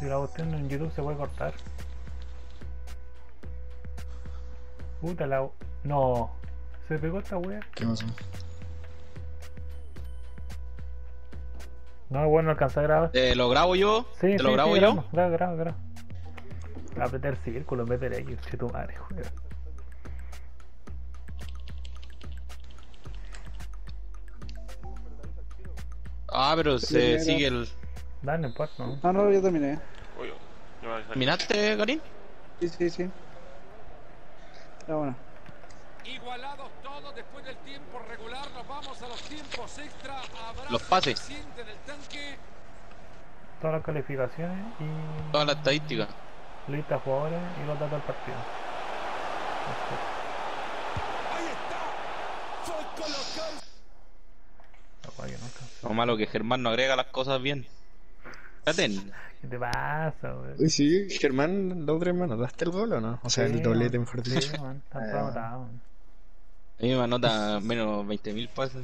Si la cuestión en YouTube se puede cortar. Puta la. No. Se pegó esta wea. ¿Qué pasó? No, bueno, no alcanza a grabar. ¿Te lo grabo yo? Sí, ¿Te sí, lo grabo sí, yo? graba, graba, graba, graba. Apretar círculo en vez de X, che tu madre, juega. Ah, pero se sigue el. Da, no importa, ¿no? Ah, no, ya terminé. Uy, yo. ¿Terminaste, Karim? Sí, sí, sí. Ya bueno. Igualados todos después del tiempo regular, nos vamos a los tiempos extra. Los pases. suficiente del tanque. Todas las calificaciones y. Toda la estadística. Lista de jugadores y los datos del partido. Ahí está. Alcanza. Lo malo que Germán no agrega las cosas bien. Espérate. ¿Qué te pasa, wey? Uy, sí, Germán, la otra hermana, ¿daste el gol o no? O sea, el doblete, mejor dicho. Sí, man, está Ah, todo anotado, man. A mí me anota menos 20.000 pases.